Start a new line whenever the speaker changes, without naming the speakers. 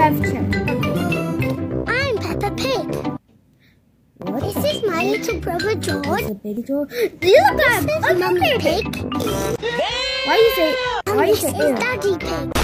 drive.
I'm Peppa Pig.
What?
This is my little brother George.
The big
This is Mummy Pig.
Why is it?
Why
Why it?
this is? Daddy Pig.